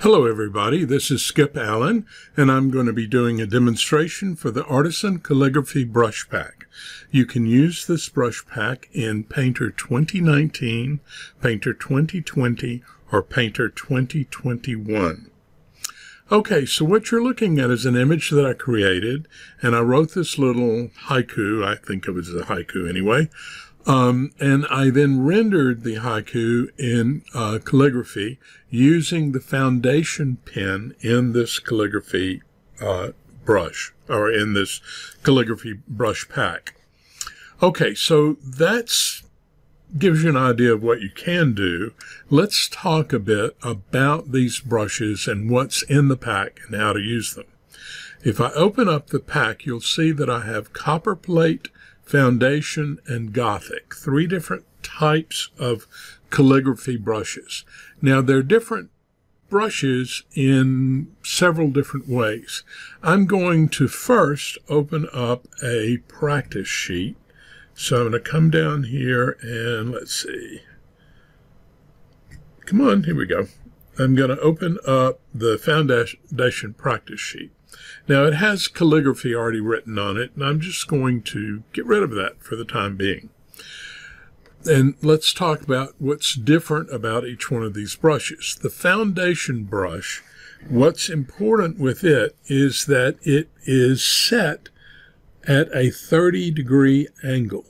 Hello everybody, this is Skip Allen and I'm going to be doing a demonstration for the Artisan Calligraphy Brush Pack. You can use this brush pack in Painter 2019, Painter 2020, or Painter 2021. Okay, so what you're looking at is an image that I created and I wrote this little haiku, I think it as a haiku anyway, um, and I then rendered the haiku in uh, calligraphy using the foundation pen in this calligraphy uh, brush or in this calligraphy brush pack. Okay, so that's gives you an idea of what you can do. Let's talk a bit about these brushes and what's in the pack and how to use them. If I open up the pack, you'll see that I have copper plate, foundation, and Gothic, three different types of calligraphy brushes. Now, they're different brushes in several different ways. I'm going to first open up a practice sheet. So I'm going to come down here and let's see. Come on, here we go. I'm going to open up the foundation practice sheet. Now it has calligraphy already written on it, and I'm just going to get rid of that for the time being. And let's talk about what's different about each one of these brushes. The foundation brush, what's important with it is that it is set at a 30 degree angle.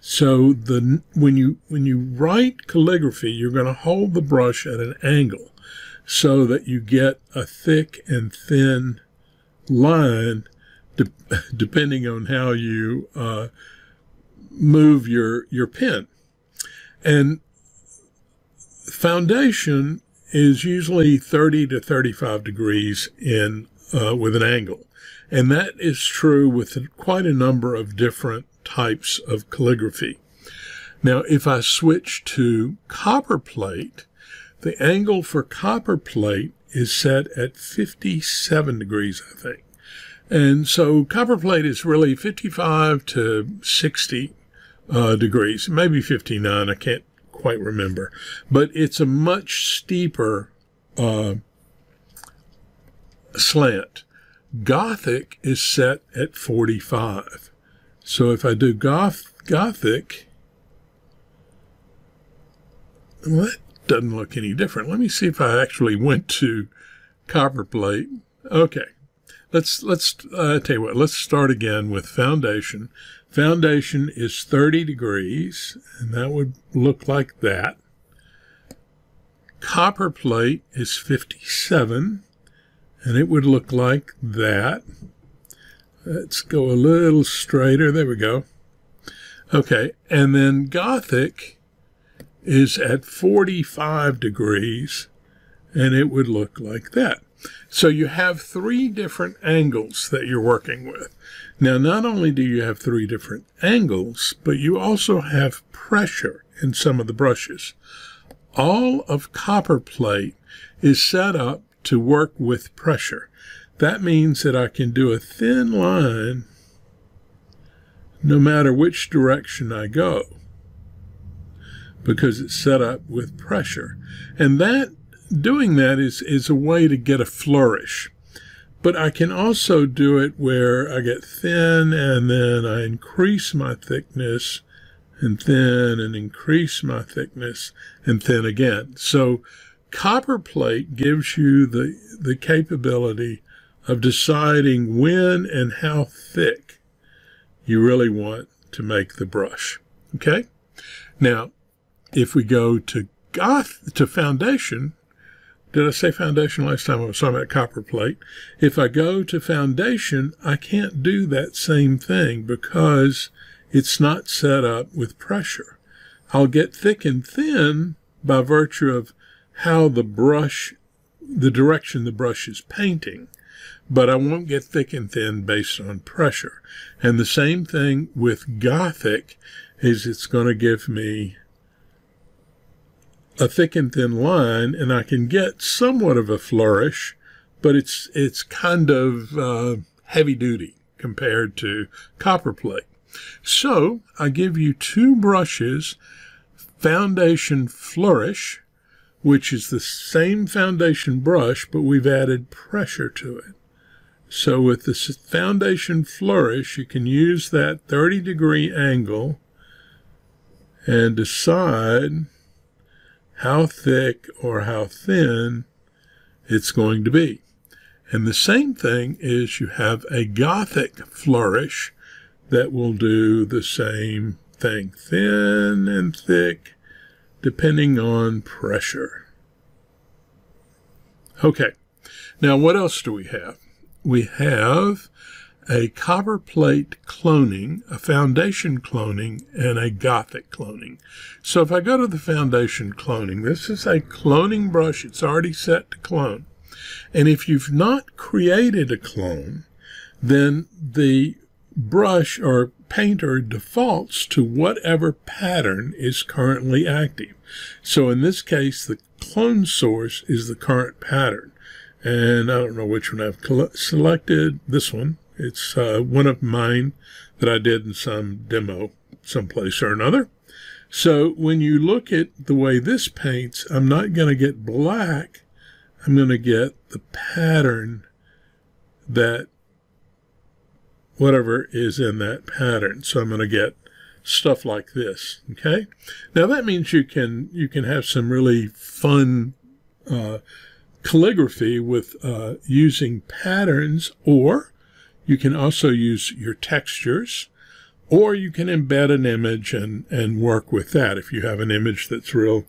So the when you when you write calligraphy, you're going to hold the brush at an angle so that you get a thick and thin line de- depending on how you uh, move your your pen. And foundation is usually 30 to 35 degrees in uh, with an angle. And that is true with quite a number of different types of calligraphy. Now, if I switch to copper plate, the angle for copper plate is set at 57 degrees, I think. And so copper plate is really 55 to 60 uh, degrees, maybe 59. I can't quite remember, but it's a much steeper uh, slant. Gothic is set at 45. So if I do goth, Gothic, well, that doesn't look any different. Let me see if I actually went to copper plate. Okay. Let's let's uh, tell you what. Let's start again with foundation. Foundation is 30 degrees, and that would look like that. Copper plate is 57, and it would look like that. Let's go a little straighter. There we go. Okay, and then Gothic is at 45 degrees, and it would look like that. So you have three different angles that you're working with. Now, not only do you have three different angles, but you also have pressure in some of the brushes. All of copper plate is set up to work with pressure. That means that I can do a thin line no matter which direction I go because it's set up with pressure. And that doing that is, is a way to get a flourish. But I can also do it where I get thin and then I increase my thickness and thin and increase my thickness and thin again. So copper plate gives you the, the capability of deciding when and how thick you really want to make the brush. Okay? Now, if we go to goth to foundation, did I say foundation last time? I was talking about copper plate. If I go to foundation, I can't do that same thing because it's not set up with pressure. I'll get thick and thin by virtue of how the brush, the direction the brush is painting, but I won't get thick and thin based on pressure. And the same thing with Gothic is it's going to give me a thick and thin line, and I can get somewhat of a flourish, but it's it's kind of uh, heavy duty compared to copper plate. So I give you two brushes, Foundation Flourish, which is the same foundation brush, but we've added pressure to it. So with the foundation flourish, you can use that 30 degree angle and decide how thick or how thin it's going to be. And the same thing is you have a Gothic flourish that will do the same thing, thin and thick, depending on pressure. Okay, now what else do we have? We have a copper plate cloning, a foundation cloning, and a Gothic cloning. So if I go to the foundation cloning, this is a cloning brush. It's already set to clone. And if you've not created a clone, then the brush or painter defaults to whatever pattern is currently active. So in this case, the clone source is the current pattern. And I don't know which one I've selected. This one. It's uh, one of mine that I did in some demo someplace or another. So when you look at the way this paints, I'm not going to get black. I'm going to get the pattern that whatever is in that pattern. So I'm going to get stuff like this. Okay. Now that means you can, you can have some really fun, uh, calligraphy with, uh, using patterns or you can also use your textures or you can embed an image and, and work with that. If you have an image that's real,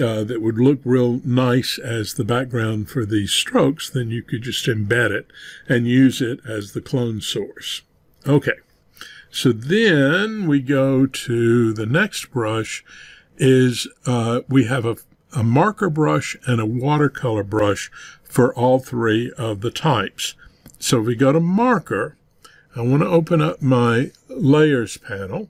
uh, that would look real nice as the background for these strokes, then you could just embed it and use it as the clone source. Okay, so then we go to the next brush is uh, we have a, a marker brush and a watercolor brush for all three of the types. So we go to marker, I want to open up my layers panel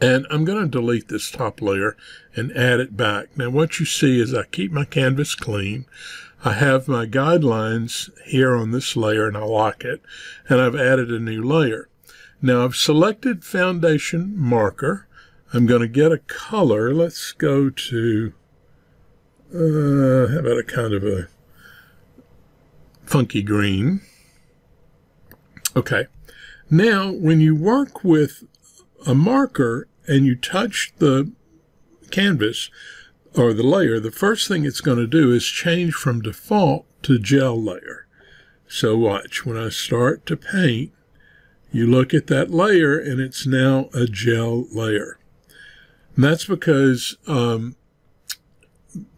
and I'm going to delete this top layer and add it back. Now what you see is I keep my canvas clean. I have my guidelines here on this layer and I lock it. And I've added a new layer. Now I've selected foundation marker. I'm going to get a color. Let's go to, uh, how about a kind of a funky green. Okay. Now, when you work with a marker and you touch the canvas or the layer, the first thing it's going to do is change from default to gel layer. So watch, when I start to paint, you look at that layer and it's now a gel layer. And that's because um,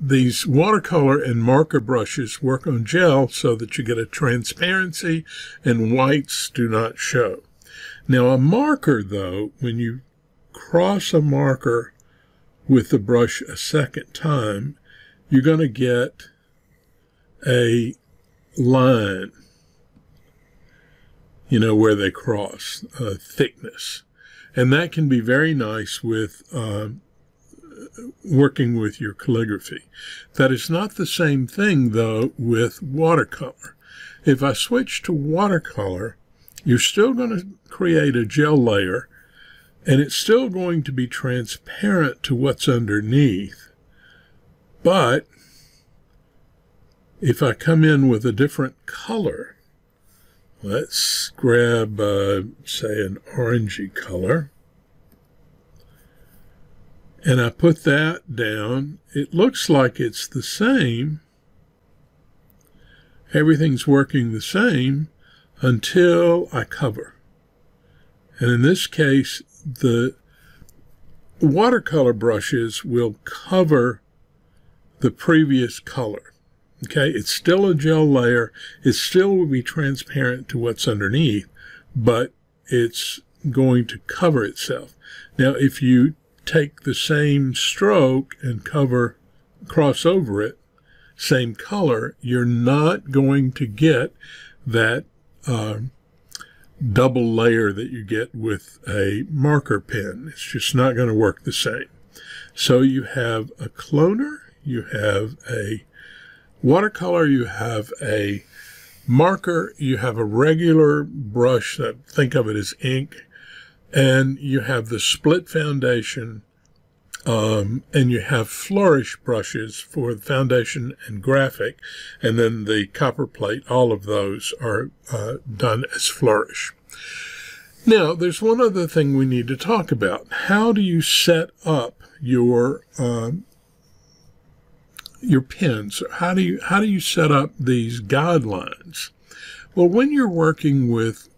these watercolor and marker brushes work on gel so that you get a transparency and whites do not show. Now a marker though, when you cross a marker with the brush a second time, you're going to get a line, you know, where they cross, a thickness. And that can be very nice with uh, working with your calligraphy. That is not the same thing, though, with watercolor. If I switch to watercolor, you're still going to create a gel layer and it's still going to be transparent to what's underneath. But if I come in with a different color, let's grab, uh, say, an orangey color, and I put that down, it looks like it's the same. Everything's working the same until I cover. And in this case, the watercolor brushes will cover the previous color. Okay, it's still a gel layer. It still will be transparent to what's underneath, but it's going to cover itself. Now, if you take the same stroke and cover, cross over it, same color, you're not going to get that uh, double layer that you get with a marker pen. It's just not going to work the same. So you have a cloner, you have a watercolor, you have a marker, you have a regular brush that think of it as ink, and you have the split foundation Um, and you have flourish brushes for the foundation and Gothic, and then the copper plate, all of those are uh, done as flourish. Now, there's one other thing we need to talk about. How do you set up your um, your pens? How do you how do you set up these guidelines? Well, when you're working with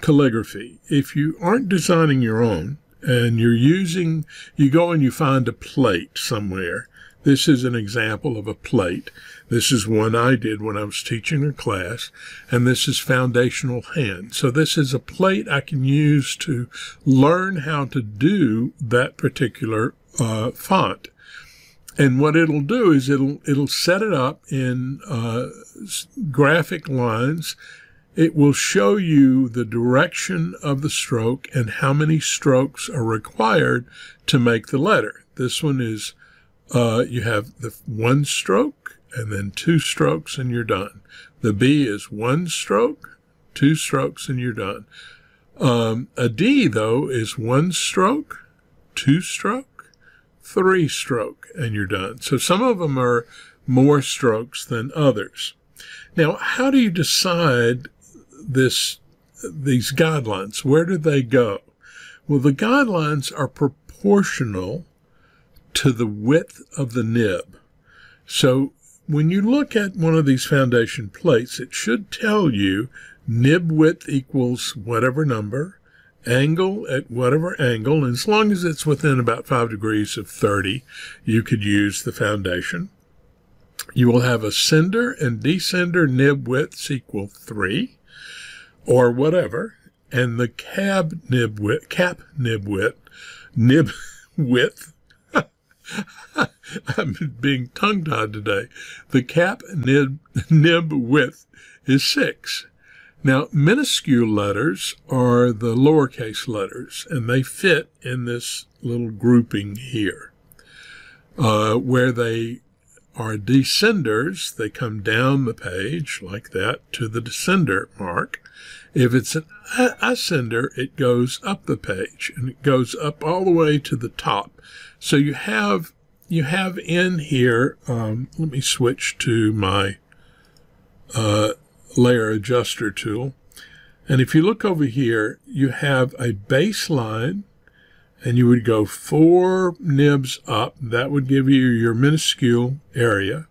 calligraphy, if you aren't designing your own and you're using, you go and you find a plate somewhere. This is an example of a plate. This is one I did when I was teaching a class, and this is foundational hand. So this is a plate I can use to learn how to do that particular uh, font. And what it'll do is it'll it'll set it up in uh, graphic lines. It will show you the direction of the stroke and how many strokes are required to make the letter. This one is uh, you have the one stroke and then two strokes and you're done. The B is one stroke, two strokes and you're done. Um, a D though is one stroke, two stroke, three stroke and you're done. So some of them are more strokes than others. Now, how do you decide this, these guidelines? Where do they go? Well, the guidelines are proportional to the width of the nib. So when you look at one of these foundation plates, it should tell you nib width equals whatever number, angle at whatever angle, and as long as it's within about 5 degrees of 30, you could use the foundation. You will have a ascender and descender nib widths equal 3, or whatever, and the cab nib width, cap nib width, nib width, I'm being tongue-tied today. The cap nib, nib width is 6. Now, minuscule letters are the lowercase letters, and they fit in this little grouping here. Uh, where they are descenders, they come down the page like that to the descender mark. If it's an ascender, it goes up the page and it goes up all the way to the top. So you have you have in here. Um, let me switch to my uh, layer adjuster tool. And if you look over here, you have a baseline and you would go four nibs up. That would give you your minuscule area.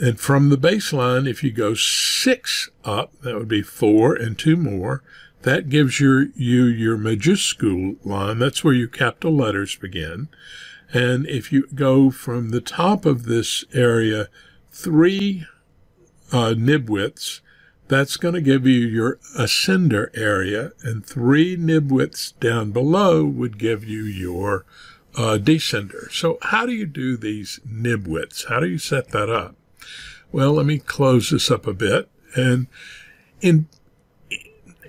And from the baseline, if you go six up, that would be four and two more. That gives your, you your majuscule line. That's where your capital letters begin. And if you go from the top of this area three uh, nib widths, that's going to give you your ascender area, and three nib widths down below would give you your uh, descender. So how do you do these nib widths? How do you set that up? Well, let me close this up a bit. And in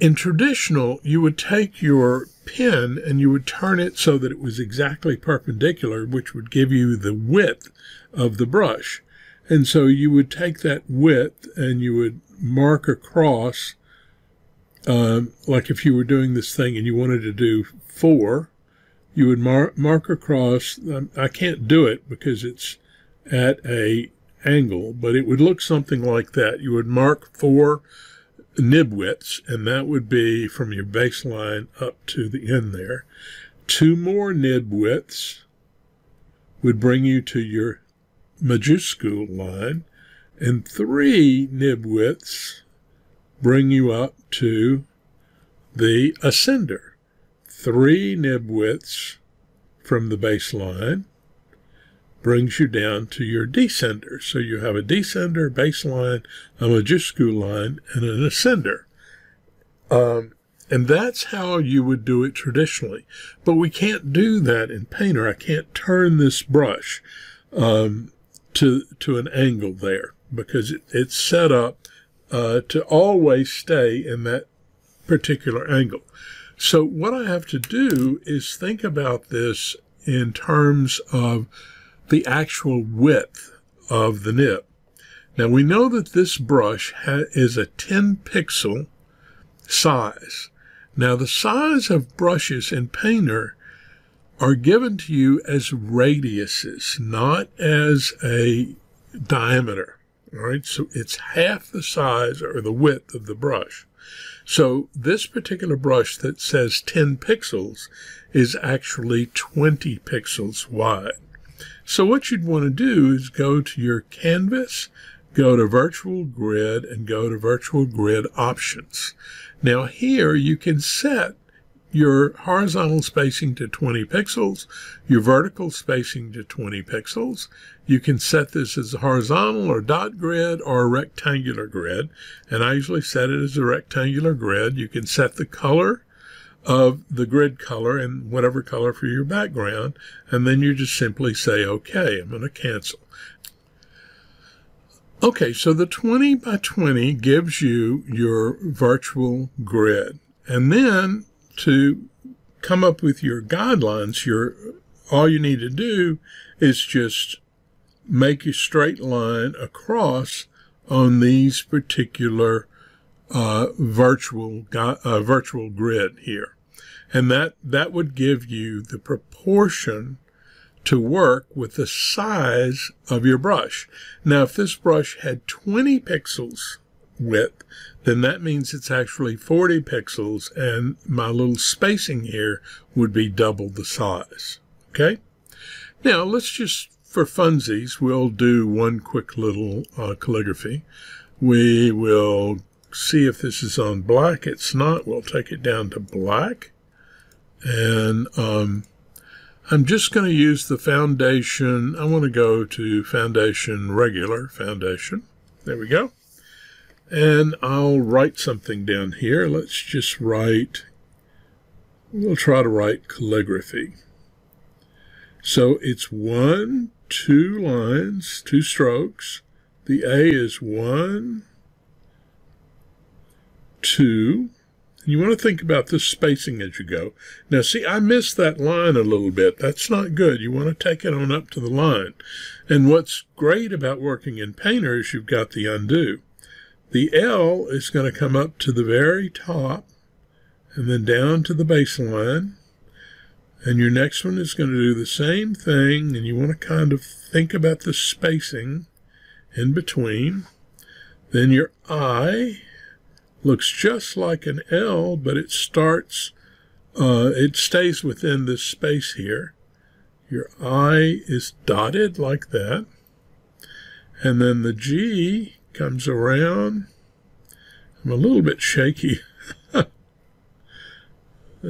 in traditional, you would take your pen and you would turn it so that it was exactly perpendicular, which would give you the width of the brush. And so you would take that width and you would mark across, um, like if you were doing this thing and you wanted to do four, you would mar mark across. Um, I can't do it because it's at a angle, but it would look something like that. You would mark four nib widths, and that would be from your baseline up to the end there. Two more nib widths would bring you to your majuscule line, and three nib widths bring you up to the ascender. Three nib widths from the baseline brings you down to your descender. So you have a descender, baseline, a majuscule line, and an ascender. Um, and that's how you would do it traditionally. But we can't do that in Painter. I can't turn this brush. Um, to to an angle there because it, it's set up uh, to always stay in that particular angle. So what I have to do is think about this in terms of the actual width of the nib. Now we know that this brush is a 10 pixel size. Now the size of brushes in Painter are given to you as radiuses, not as a diameter. All right, so it's half the size or the width of the brush. So this particular brush that says 10 pixels is actually 20 pixels wide. So what you'd want to do is go to your canvas, go to virtual grid and go to virtual grid options. Now here you can set your horizontal spacing to 20 pixels, your vertical spacing to 20 pixels. You can set this as a horizontal or dot grid or a rectangular grid. And I usually set it as a rectangular grid. You can set the color of the grid color and whatever color for your background. And then you just simply say, okay, I'm going to cancel. Okay, so the 20 by 20 gives you your virtual grid. And then to come up with your guidelines, your all you need to do is just make a straight line across on these particular uh, virtual uh, virtual grid here, and that that would give you the proportion to work with the size of your brush. Now, if this brush had 20 pixels width, then that means it's actually 40 pixels and my little spacing here would be double the size. Okay. Now let's just, for funsies, we'll do one quick little uh, calligraphy. We will see if this is on black. It's not. We'll take it down to black. And um, I'm just going to use the foundation. I want to go to foundation regular foundation. There we go. And I'll write something down here. Let's just write, we'll try to write calligraphy. So it's one, two lines, two strokes. The A is one, two. And you want to think about the spacing as you go. Now, see, I missed that line a little bit. That's not good. You want to take it on up to the line. And what's great about working in Painter is you've got the undo. The L is going to come up to the very top and then down to the baseline. And your next one is going to do the same thing, and you want to kind of think about the spacing in between. Then your I looks just like an L, but it starts, uh, it stays within this space here. Your I is dotted like that. And then the G comes around. I'm a little bit shaky. I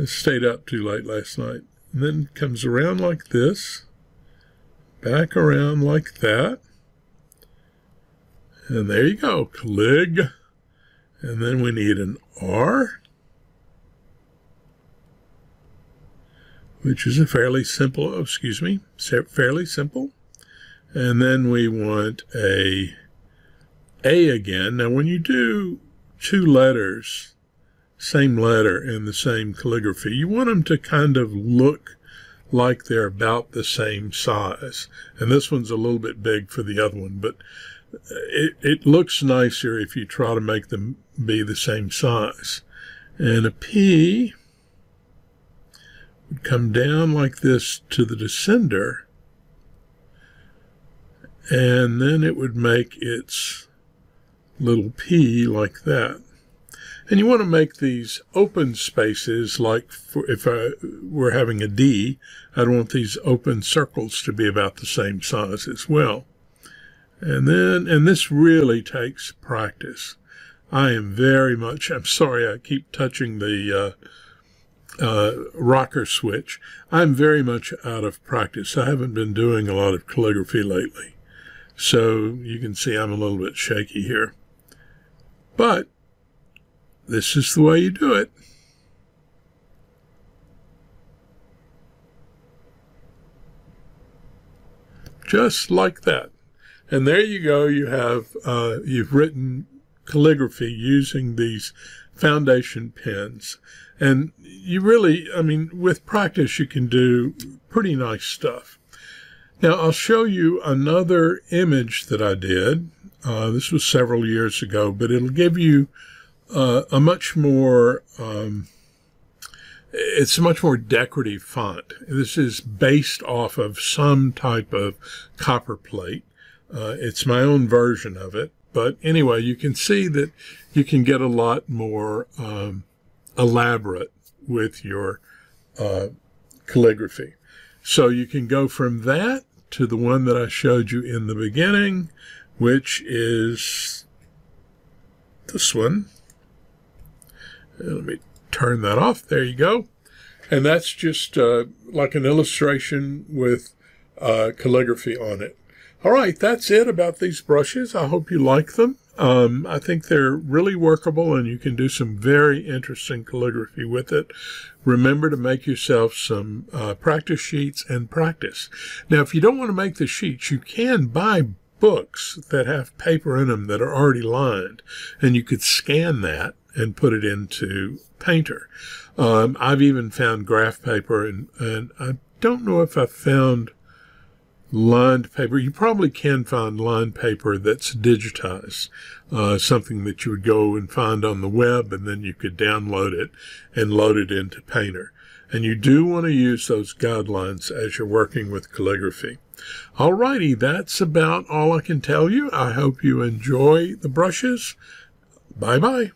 stayed up too late last night. And then comes around like this, back around like that. And there you go, clig. And then we need an R, which is a fairly simple, oh, excuse me, fairly simple. And then we want a a again. Now, when you do two letters, same letter in the same calligraphy, you want them to kind of look like they're about the same size. And this one's a little bit big for the other one, but uh, it, it looks nicer if you try to make them be the same size. And a P would come down like this to the descender, and then it would make its little p like that. And you want to make these open spaces like for, if I were having a D, I'd want these open circles to be about the same size as well. And then, and this really takes practice. I am very much, I'm sorry I keep touching the uh, uh, rocker switch. I'm very much out of practice. I haven't been doing a lot of calligraphy lately. So you can see I'm a little bit shaky here. But this is the way you do it. Just like that. And there you go. You have, uh, you've written calligraphy using these foundation pens. And you really, I mean, with practice, you can do pretty nice stuff. Now, I'll show you another image that I did. Uh, this was several years ago, but it'll give you uh, a much more um, it's a much more decorative font. This is based off of some type of copper plate. Uh, it's my own version of it. But anyway, you can see that you can get a lot more um, elaborate with your uh, calligraphy. So you can go from that to the one that I showed you in the beginning, which is this one. Let me turn that off. There you go. And that's just uh, like an illustration with uh, calligraphy on it. All right, that's it about these brushes. I hope you like them. Um, I think they're really workable and you can do some very interesting calligraphy with it. Remember to make yourself some uh, practice sheets and practice. Now, if you don't want to make the sheets, you can buy books that have paper in them that are already lined and you could scan that and put it into Painter. Um, I've even found graph paper, and, and I don't know if I found lined paper. You probably can find lined paper that's digitized, uh, something that you would go and find on the web, and then you could download it and load it into Painter. And you do want to use those guidelines as you're working with calligraphy. Alrighty, that's about all I can tell you. I hope you enjoy the brushes. Bye bye.